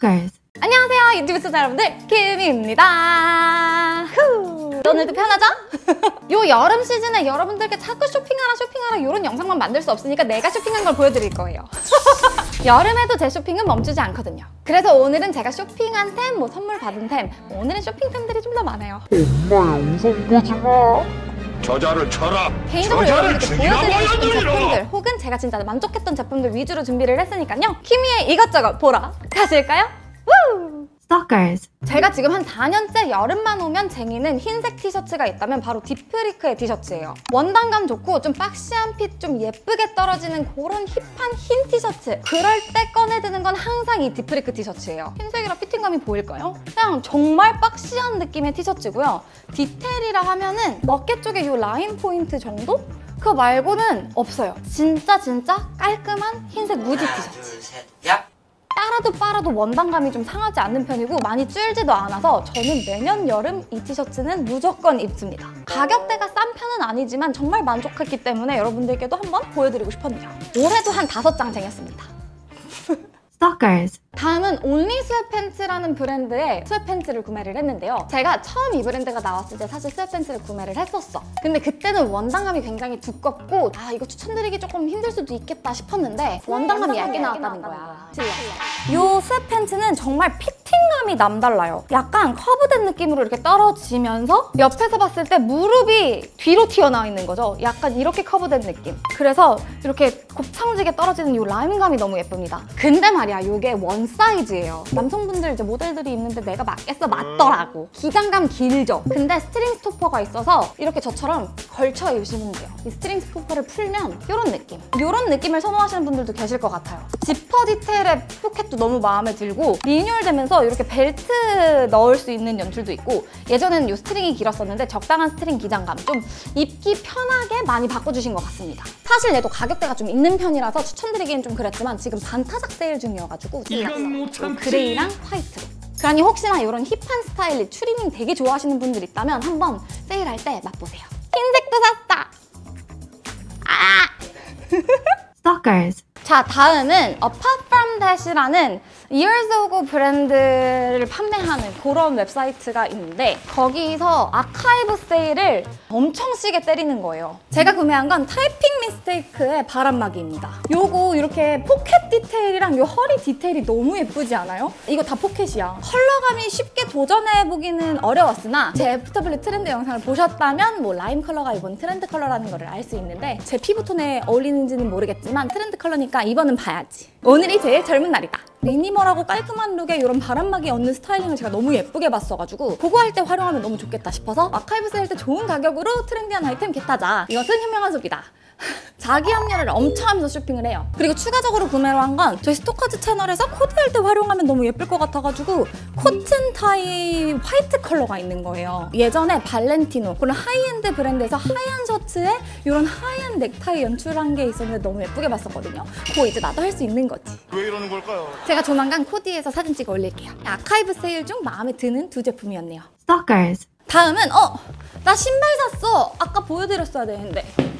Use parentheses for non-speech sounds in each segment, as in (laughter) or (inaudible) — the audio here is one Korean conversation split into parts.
Stalkers. 안녕하세요 유튜브 시청자 여러분들 김입니다 후. 오늘도 편하죠? (laughs) 요 여름 시즌에 여러분들께 자꾸 쇼핑하라 쇼핑하라 이런 영상만 만들 수 없으니까 내가 쇼핑한 걸 보여드릴 거예요 (laughs) 여름에도 제 쇼핑은 멈추지 않거든요 그래서 오늘은 제가 쇼핑한 템, 뭐 선물 받은 템 오늘은 쇼핑템들이 좀 더 많아요 엄마 영상 보지 마. 저자를 쳐라. 개인적으로 저자를 죽이라 보여드리고 싶은. 제품들 혹은 제가 진짜 만족했던 제품들 위주로 준비를 했으니까요 키미의 이것저것 보러 가실까요? 우! Stalkers. 제가 지금 한 4년째 여름만 오면 쟁이는 흰색 티셔츠가 있다면 바로 디프리크의 티셔츠예요. 원단감 좋고 좀 boxy한 fit 좀 예쁘게 떨어지는 그런 hip한 흰 티셔츠. 그럴 때 꺼내드는 건 항상 이 디프리크 티셔츠예요. 흰색이라 fitting감이 보일까요? 그냥 정말 boxy한 느낌의 티셔츠고요. 디테일이라 하면은 어깨 쪽에 이 라인 포인트 정도? 그거 말고는 없어요. 진짜 진짜 깔끔한 흰색 무지 티셔츠. 빨아도 빨아도 원단감이 좀 상하지 않는 편이고 많이 줄지도 않아서 저는 매년 여름 이 티셔츠는 무조건 입습니다. 가격대가 싼 편은 아니지만 정말 만족했기 때문에 여러분들께도 한번 보여드리고 싶었네요. 올해도 한 다섯 장 쟁였습니다. Stalkers. 다음은 Only Sweatpants라는 브랜드의 sweatpants를 구매를 했는데요. 제가 처음 이 브랜드가 나왔을 때 사실 sweatpants를 구매를 했었어. 근데 그때는 원단감이 굉장히 두껍고 아 이거 추천드리기 조금 힘들 수도 있겠다 싶었는데 원단감이 얇게 나왔다는 거야. 이 sweatpants는 정말 fitting감이 남달라요. 약간 curve된 느낌으로 이렇게 떨어지면서 옆에서 봤을 때 무릎이 뒤로 튀어나와 있는 거죠. 약간 이렇게 curve된 느낌. 그래서 이렇게 곱창지게 떨어지는 이 라인감이 너무 예쁩니다. 근데 말이야 이게 one size예요. 남성분들 이제 모델들이 입는데 내가 맞겠어 맞더라고. 기장감 길죠. 근데 string stopper가 있어서 이렇게 저처럼 걸쳐 입으시면 돼요. 이 string stopper를 풀면 이런 느낌. 이런 느낌을 선호하시는 분들도 계실 것 같아요. 지퍼 디테일의 포켓도 너무 마음에 들고 리뉴얼 되면서 이렇게 벨트 넣을 수 있는 연출도 있고 예전에는 이 스트링이 길었었는데 적당한 스트링 기장감 좀 입기 편하게 많이 바꿔주신 것 같습니다. 사실 얘도 가격대가 좀 있는 편이라서 추천드리기엔 좀 그랬지만 지금 반타작 세일 중이어가지고 이건 못 참지. gray랑 화이트로 그러니 혹시나 이런 hip한 스타일의 추리닝 되게 좋아하시는 분들 있다면 한번 세일할 때 맛보세요. 흰색도 샀다. (laughs) Stalkers. 자 다음은 Apart From That이라는 Years Ago 브랜드를 판매하는 그런 웹사이트가 있는데 거기서 아카이브 세일을 엄청 시게 때리는 거예요. 제가 구매한 건 Typing Mistake의 바람막이입니다. 요거 이렇게 포켓 디테일이랑 요 허리 디테일이 너무 예쁘지 않아요? 이거 다 포켓이야. 컬러감이 쉽게 도전해보기는 어려웠으나 제 FW 트렌드 영상을 보셨다면 뭐 라임 컬러가 이번 트렌드 컬러라는 거를 알 수 있는데 제 피부톤에 어울리는지는 모르겠지만 트렌드 컬러니까 이번은 봐야지. 오늘이 제일 젊은 날이다. 미니멀하고 깔끔한 룩에 이런 바람막이 얹는 스타일링을 제가 너무 예쁘게 봤어가지고 그거 할 때 활용하면 너무 좋겠다 싶어서 아카이브 세일 때 좋은 가격으로 트렌디한 아이템 겟하자. 이것은 현명한 소비다 자기 합리화를 엄청 하면서 쇼핑을 해요. 그리고 추가적으로 구매로 한 건 저희 스토커즈 채널에서 코디할 때 활용하면 너무 예쁠 것 같아가지고 코튼 타이 화이트 컬러가 있는 거예요. 예전에 발렌티노 그런 하이엔드 브랜드에서 하얀 셔츠에 이런 하얀 넥타이 연출한 게 있었는데 너무 예쁘게 봤었거든요. 그거 이제 나도 할 수 있는 거지. 왜 이러는 걸까요? 제가 조만간 코디에서 사진 찍어 올릴게요. 아카이브 세일 중 마음에 드는 두 제품이었네요. Stalkers. 다음은 어! 나 신발 샀어! 아까 보여드렸어야 되는데 짠!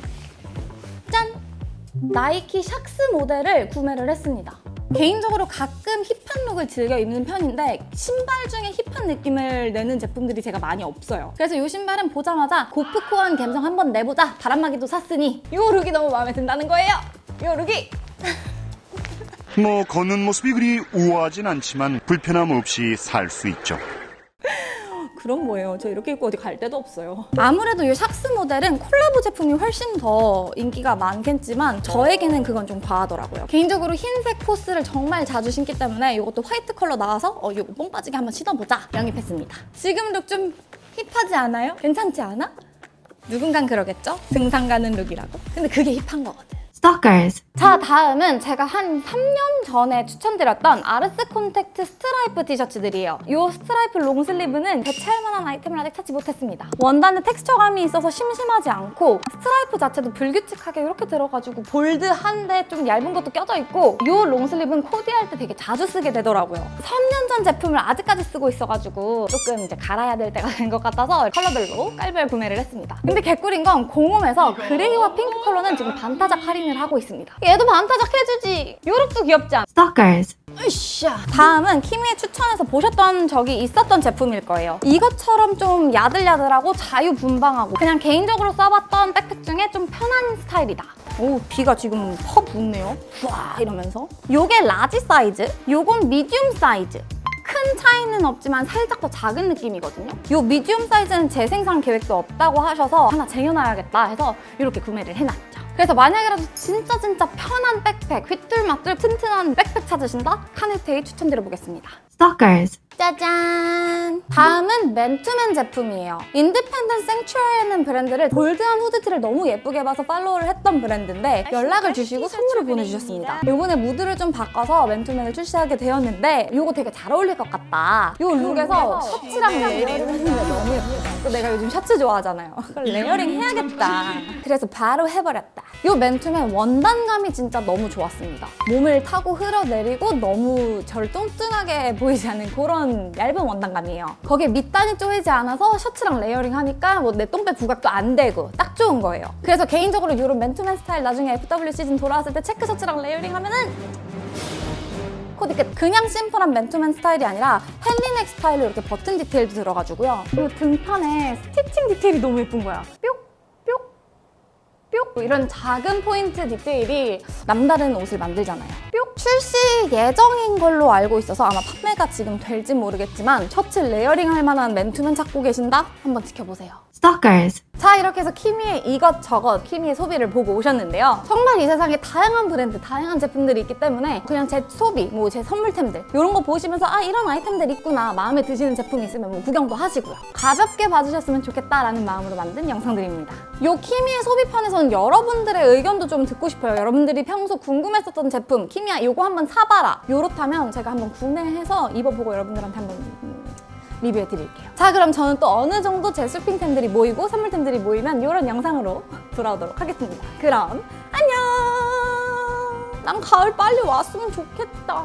나이키 샥스 모델을 구매를 했습니다. 개인적으로 가끔 hip한 룩을 즐겨 입는 편인데 신발 중에 hip한 느낌을 내는 제품들이 제가 많이 없어요. 그래서 이 신발은 보자마자 gorpcore한 감성 한번 내보자 바람막이도 샀으니 이 룩이 너무 마음에 든다는 거예요. 이 룩이 뭐 걷는 모습이 그리 우아하진 않지만 불편함 없이 살 수 있죠. 그런 거예요. 저 이렇게 입고 어디 갈 데도 없어요. 아무래도 이 샥스 모델은 콜라보 제품이 훨씬 더 인기가 많겠지만 저에게는 그건 좀 과하더라고요. 개인적으로 흰색 포스를 정말 자주 신기 때문에 이것도 화이트 컬러 나와서 어, 이거 뽕 빠지게 한번 신어보자 영입했습니다. 지금 룩 좀 hip하지 않아요? 괜찮지 않아? 누군간 그러겠죠? 등산 가는 룩이라고? 근데 그게 hip한 거거든. Stalkers. 자 다음은 제가 한 3년 전에 추천드렸던 아르스 콘택트 스트라이프 티셔츠들이에요 이 스트라이프 long sleeve는 대체할 만한 아이템을 아직 찾지 못했습니다 원단의 텍스처감이 있어서 심심하지 않고 스트라이프 자체도 불규칙하게 이렇게 들어가지고 bold한데 좀 얇은 것도 껴져 있고 이 long sleeve는 코디할 때 되게 자주 쓰게 되더라고요 3년 전 제품을 아직까지 쓰고 있어가지고 조금 이제 갈아야 될 때가 된 것 같아서 컬러별로 깔별 구매를 했습니다. 근데 개꿀인 건 공홈에서 그레이와 핑크 컬러는 지금 반타작 할인 을 하고 있습니다. 얘도 반타작 해주지. 요렇도 귀엽지 않아? Stalkers. 으쌰. 다음은 키미의 추천에서 보셨던 적이 있었던 제품일 거예요. 이것처럼 좀 야들야들하고 자유분방하고 그냥 개인적으로 써봤던 백팩 중에 좀 편한 스타일이다. 오, 비가 지금 퍼붓네요. 와 이러면서. 요게 라지 사이즈, 요건 미디움 사이즈. 큰 차이는 없지만 살짝 더 작은 느낌이거든요. 요 미디움 사이즈는 재생산 계획도 없다고 하셔서 하나 쟁여놔야겠다 해서 이렇게 구매를 해놨죠. 그래서 만약에라도 진짜 진짜 편한 백팩, 휘뚤마뚤 튼튼한 백팩 찾으신다? 카네테이 추천드려보겠습니다. Stalkers. 짜잔! 다음은 맨투맨 제품이에요. Independent Sanctuary라는 브랜드를 bold한 후드티를 너무 예쁘게 봐서 팔로우를 했던 브랜드인데 연락을 주시고 선물을 보내주셨습니다. 요번에 무드를 좀 바꿔서 맨투맨을 출시하게 되었는데 요거 되게 잘 어울릴 것 같다. 요 룩에서 셔츠랑 layering 했는데 너무 예쁘다. 또 내가 요즘 셔츠 좋아하잖아요. (laughs) layering 해야겠다. 그래서 바로 해버렸다. 요 맨투맨 원단감이 진짜 너무 좋았습니다. 몸을 타고 흘러내리고 너무 저를 뚱뚱하게 보이지 않는 그런 얇은 원단감이에요. 거기에 밑단이 조이지 않아서 셔츠랑 layering 하니까 뭐 내 똥배 부각도 안 되고 딱 좋은 거예요. 그래서 개인적으로 이런 맨투맨 스타일 나중에 FW 시즌 돌아왔을 때 체크 셔츠랑 layering 하면은 코디 끝. 그냥 심플한 맨투맨 스타일이 아니라 henley neck 스타일로 이렇게 버튼 디테일도 들어가지고요. 그리고 등판에 stitching 디테일이 너무 예쁜 거야. 뿅! 뿅! 뿅! 이런 작은 포인트 디테일이 남다른 옷을 만들잖아요. 뿅! 출시 예정인 걸로 알고 있어서 아마 판매가 지금 될진 모르겠지만 셔츠 layering 할 만한 맨투맨 찾고 계신다? 한번 지켜보세요. Stalkers. 자 이렇게 해서 키미의 이것저것 키미의 소비를 보고 오셨는데요. 정말 이 세상에 다양한 브랜드 다양한 제품들이 있기 때문에 그냥 제 소비 뭐 제 선물템들 이런 거 보시면서 아 이런 아이템들 있구나 마음에 드시는 제품이 있으면 뭐 구경도 하시고요. 가볍게 봐주셨으면 좋겠다라는 마음으로 만든 영상들입니다. 요 키미의 소비판에서는 여러분들의 의견도 좀 듣고 싶어요. 여러분들이 평소 궁금했었던 제품 키미야 요거 한번 사봐라. 요렇다면 제가 한번 구매해서 입어보고 여러분들한테 한번 음, 리뷰해 드릴게요. 자, 그럼 저는 또 어느 정도 제 쇼핑템들이 모이고 선물템들이 모이면 이런 영상으로 (laughs) 돌아오도록 하겠습니다. 그럼 안녕! 난 가을 빨리 왔으면 좋겠다.